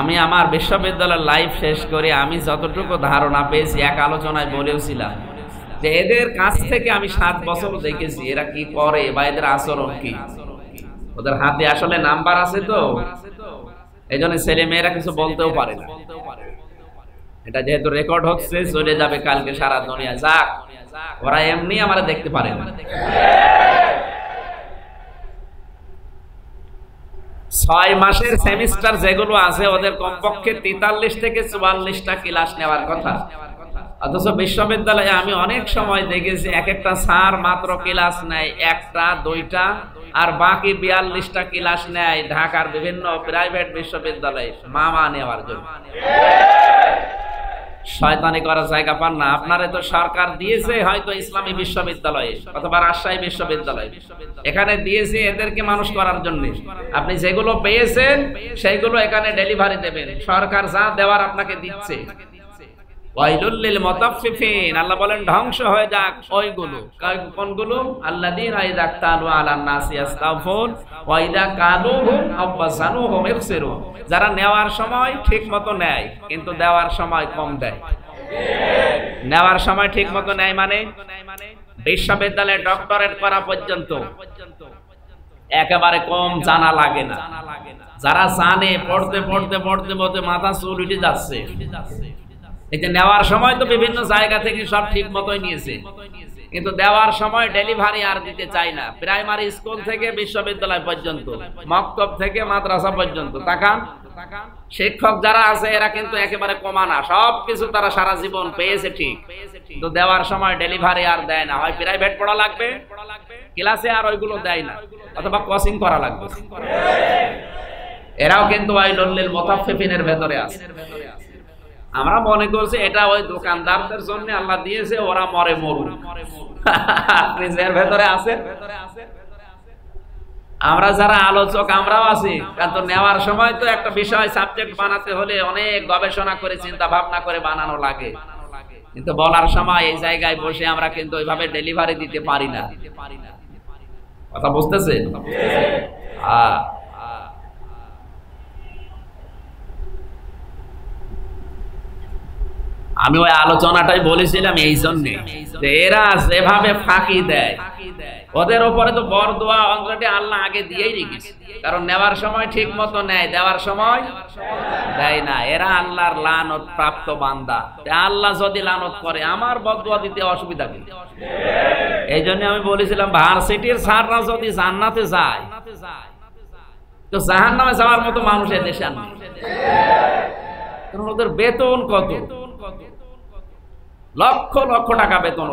আমি আমার বিশ্ববিদ্যালয়ের লাইফ শেষ করে আমি যতটুকু ধারণা পেয়েছি, এক আলোচনায় বলেওছিলাম যে এদের কাছ থেকে আমি সাত বছর দেখেছি, এরা কি করে বা এদের আচরণ কি? ওদের হাতে আসলে নাম্বার আছে তো? এই জন্য ছেলে মেয়েরা কিছু বলতেও পারে না। এটা যেহেতু রেকর্ড হচ্ছে, চলে যাবে কালকে সারা দুনিয়া। যাক, ওরা এমনি আমরা দেখতে পারে না। ছয় মাসের সেমিস্টার যেগুলো আছে, ওদের কমপক্ষে তেতাল্লিশ থেকে চুয়াল্লিশটা ক্লাস নেওয়ার কথা। অথচ বিশ্ববিদ্যালয়ে আমি অনেক সময় দেখেছি এক একটা সার মাত্র ক্লাস নেয়, একটা, দুইটা, আর বাকি বিয়াল্লিশটা ক্লাস নেয় ঢাকার বিভিন্ন প্রাইভেট বিশ্ববিদ্যালয়ে মামা নেওয়ার জন্য। শয়তানি করার জায়গা পান না। আপনারা তো সরকার দিয়েছে হয়তো ইসলামী বিশ্ববিদ্যালয়ে অথবা রাজশাহী বিশ্ববিদ্যালয়ে। এখানে দিয়েছে এদেরকে মানুষ করার জন্য। আপনি যেগুলো পেয়েছেন, সেইগুলো এখানে ডেলিভারি দেবেন। সরকার যা দেওয়ার আপনাকে দিচ্ছে। যারা নেওয়ার সময় ঠিক মতো নেয়, কিন্তু দেওয়ার সময় কম দেয়। নেওয়ার সময় ঠিক মতো নেয় মানে? বিশ্ববিদ্যালয়ে ডক্টরেট করা পর্যন্ত। একেবারে কম জানা লাগে না। যারা জানে, পড়তে পড়তে পড়তে পড়তে মাথা চুল উঠে যাচ্ছে। এই যে নেওয়ার সময় তো বিভিন্ন জায়গা থেকে সব ঠিক মতোই নিয়েছে। কিন্তু দেওয়ার সময় ডেলিভারি আর দিতে চাই না। প্রাইমারি স্কুল থেকে বিশ্ববিদ্যালয় পর্যন্ত, মক্তব থেকে মাদ্রাসা পর্যন্ত। তাকান শিক্ষক যারা আছে, এরা কিন্তু একেবারে কমানা সব কিছু তারা সারা জীবন পেয়েছে ঠিক। কিন্তু দেওয়ার সময় ডেলিভারি আর দেয় না। হয় প্রাইভেট পড়া লাগবে, ক্লাসে আর ওইগুলো দেয় না, অথবা কোচিং করা লাগবে। এরাও কিন্তু ওই লল্লিল মোতাফিফিনের ভেতরে আছে। আমরা মনে করছি এটা ওই দোকানদারদের জন্য আল্লাহ দিয়েছে ওরা মরে মরু আপনি এর ভেতরে আছেন? আমরা যারা আলোচক আমরাও আছি। কিন্তু নেওয়ার সময় তো একটা বিষয় সাবজেক্ট বানাতে হলে অনেক গবেষণা করে চিন্তা ভাবনা করে বানানো লাগে। কিন্তু বলার সময় এই জায়গায় বসে আমরা কিন্তু ওইভাবে ডেলিভারি দিতে পারি না। কথা বুঝতেছে হ্যাঁ আমি ওই আলোচনাটাই বলেছিলাম এই জন্যে এরা যেভাবে ফাঁকি দেয়, ওদের ওপরে তো বর দোয়া অঙ্কটি আল্লাহ আগে দিয়েই রেখেছে। কারণ নেওয়ার সময় ঠিক মতো নেয়, দেওয়ার সময় দেয় না। এরা আল্লাহর লানত প্রাপ্ত বান্দা। আল্লাহ যদি লানত করে, আমার বদুয়া দিতে অসুবিধা কি? এই জন্য আমি বলেছিলাম, ভার্সিটির স্যাররা যদি জান্নাতে যায়, তো জাহান নামে যাওয়ার মতো মানুষের কারণ ওদের বেতন কত? লক্ষ লক্ষ টাকা বেতন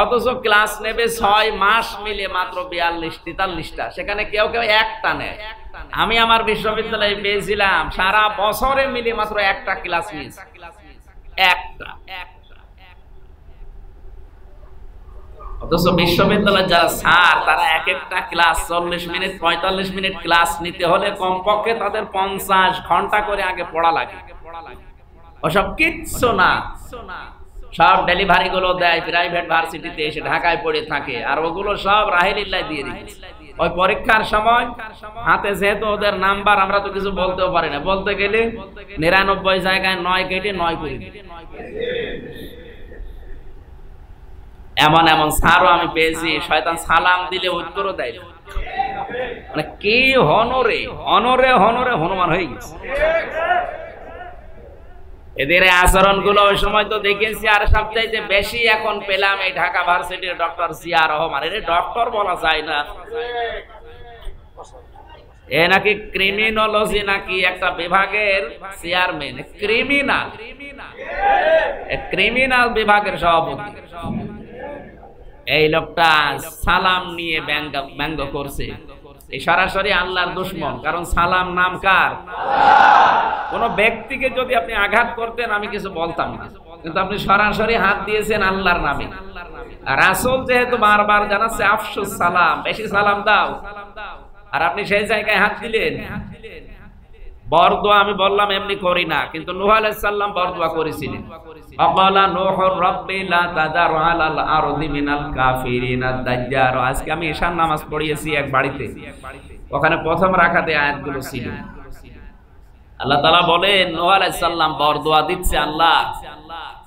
অথচ ক্লাস নেবে ছয় মাস মিলে মাত্র বিয়াল্লিশ তেতাল্লিশটা। সেখানে কেউ কেউ একটা নেয়। আমি আমার বিশ্ববিদ্যালয়ে পেয়েছিলাম সারা বছরে মিলে মাত্র একটা ক্লাস মিস একটা। অথচ বিশ্ববিদ্যালয়ের যারা স্যার তারা এক একটা ক্লাস চল্লিশ মিনিট পঁয়তাল্লিশ মিনিট ক্লাস নিতে হলে কমপক্ষে তাদের পঞ্চাশ ঘণ্টা করে আগে পড়া লাগে। ওসব কিচ্ছু না সব ডেলিভারি গুলো দেয় প্রাইভেট ভার্সিটিতে এসে ঢাকায় পড়ে থাকে আর ওগুলো সব রাহেলিল্লায় দিয়ে দিচ্ছে ওই পরীক্ষার সময় হাতে যেহেতু ওদের নাম্বার আমরা তো কিছু বলতেও পারি না বলতে গেলে নিরানব্বই জায়গায় নয় কেটে নয় করে এমন এমন সারও আমি পেয়েছি শয়তান সালাম দিলে উত্তরও দেয় মানে কি হনরে? হনরে হনরে, হনুমান হয়ে গেছে। এদের আচরণগুলো ওই সময় তো দেখেছি, আর সবচাইতে বেশি এখন পেলাম এই ঢাকা ভার্সিটির ডক্টর জিয়া রহমান। এটা ডক্টর বলা যায় না। এ নাকি ক্রিমিনোলজি নাকি একটা বিভাগের চেয়ারম্যান? ক্রিমিনাল। ক্রিমিনাল বিভাগের সভাপতি। এই লোকটা সালাম নিয়ে ব্যঙ্গ ব্যঙ্গ করছে। এই সরাসরি আল্লাহর দুশ্মন। কারণ সালাম নাম কার? কোন ব্যক্তিকে যদি আপনি আঘাত করতেন আমি কিছু বলতাম না। কিন্তু আপনি সরাসরি হাত দিয়েছেন আল্লাহর নামে। রাসুল যেহেতু বারবার জানাচ্ছে আফসুস সালাম বেশি সালাম দাও। আর আপনি সেই জায়গায় হাত দিলেন। বরদোয়া আমি বললাম, এমনি করি না। কিন্তু নুহ বরদোয়া করেছিলেন। আজকে আমি নামাজ পড়িয়েছি এক বাড়িতে। ওখানে প্রথম রাখাতে আল্লাহ তালা বলেন বরদোয়া দিচ্ছে আল্লাহ।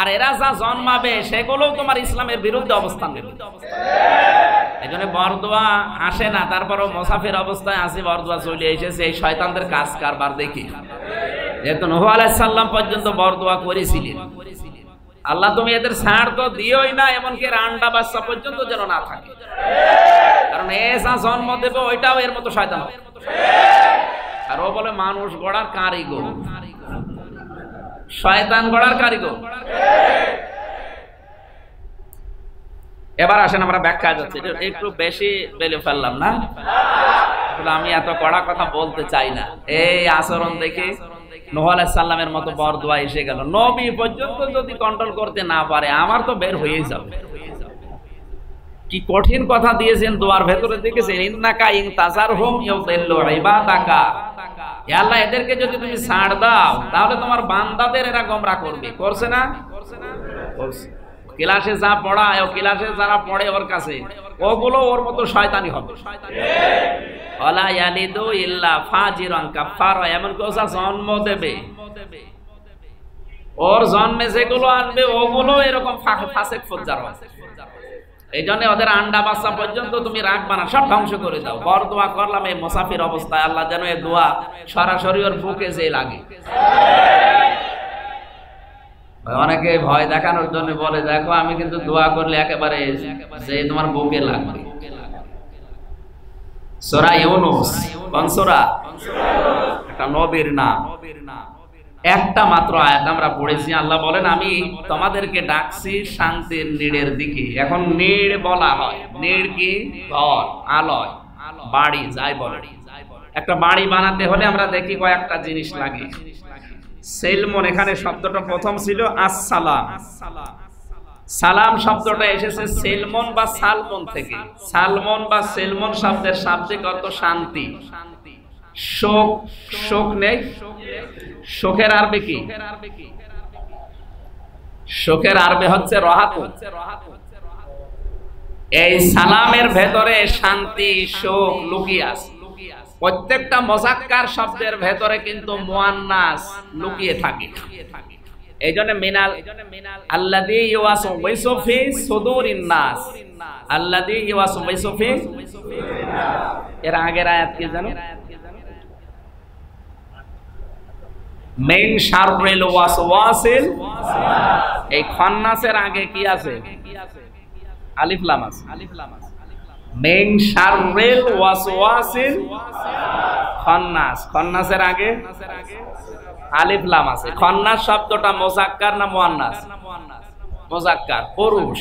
আর এরা যা জন্মাবে সেগুলো তোমার ইসলামের বিরুদ্ধে অবস্থান নেবে। এই জন্য বরদোয়া আসে না, তারপরও মোসাফির অবস্থায় আসি, বরদোয়া চলে এসেছে, এই শয়তানদের কাজ কারবার দেখি। যেহেতু নহু আলাইসাল্লাম পর্যন্ত বরদোয়া করেছিলেন। আল্লাহ তুমি এদের ছাড় তো দিওই না, এমনকি রান্ডা বাচ্চা পর্যন্ত যেন না থাকে। কারণ এ এসা জন্ম দেবে, ওইটাও এর মতো শয়তান। আর ও বলে, মানুষ গড়ার কারিগর। শয়তান গড়ার কারিগর। এবার আসেন, আমরা ব্যাখ্যা যাচ্ছে। একটু বেশি বেলে ফেললাম না? আমি এত কড়া কথা বলতে চাই না। এই আচরণ দেখে মতো এসে গেল। নবী পর্যন্ত যদি কন্ট্রোল করতে না পারে, আমার তো বের হয়েই যাবে। কি কঠিন কথা দিয়েছেন দোয়ার ভেতরে দেখেছেন? ইন্নাকা ইন তাজার হোম ইউদিল্লু আল্লাহ, এদেরকে যদি তুমি ছাড় দাও, তাহলে তোমার বান্দাদের এরা গোমরা করবে। করছে না? ক্লাসে যা পড়ায়, ও ক্লাসে যারা পড়ে ওর কাছে, ওগুলো ওর মতো শয়তানি হবে। ওলা ইয়ালিদু ইল্লা ফাজিরান কাফারা এমন কোসা জন্ম দেবে। ওর জন্মে যেগুলো আনবে, ওগুলো এরকম ফাসেক ফজ্জার হবে। এই জন্য ওদের আন্ডা বাচ্চা পর্যন্ত তুমি রাখবা না সব ধ্বংস করে দাও। বর দোয়া করলাম এই মুসাফির অবস্থায়, আল্লাহ যেন এই দোয়া সরাসরি ওর বুকে যে লাগে। অনেকে ভয় দেখানোর জন্য বলে, দেখো, আমি কিন্তু দোয়া করলে একেবারে যে তোমার বুকে লাগবে। সোরা ইউনুস সোরা? একটা নবীর নাম। একটা মাত্র আয়াত আমরা পড়েছি। আল্লাহ বলেন, আমি তোমাদেরকে ডাকছি শান্তির নীড়ের দিকে। এখন নীড় বলা হয়। নীড় কি? ঘর, আলয়, বাড়ি, যাই বলে। একটা বাড়ি বানাতে হলে আমরা দেখি কয়েকটা জিনিস লাগে। সেলমন, এখানে শব্দটা প্রথম ছিল আসসালাম। সালাম শব্দটা এসেছে সেলমন বা সালমন থেকে। সালমন বা সেলমন শব্দের শাব্দিক অর্থ শান্তি। শোক শোক নেই? শোকের আরবে কি? শোকের আরবে হচ্ছে রহাত। এই সালামের ভেতরে শান্তি, শোক লুকিয়ে প্রত্যেকটা মজাক্কার শব্দের ভেতরে কিন্তু মুয়ান্নাস লুকিয়ে থাকে। এই জন্য মিনাল আল্লাদি ইওয়াসু বাইসুফি সুদুরিন নাস। আল্লাদি ইওয়াসু বাইসুফি এর আগের আয়াত কি জানো? মেইন শাররিল ওয়াসওয়াসিল এই খন্নাসের আগে কি আছে? আলিফ লাম আছে। আলিফ লাম আছে মেইন শাররিল ওয়াসওয়াসিল খন্নাস। খন্নাসের আগে আলিফ লাম আছে। খন্নাস শব্দটা মোজাক্কার না মুয়ান্নাস মোজাক্কার, পুরুষ।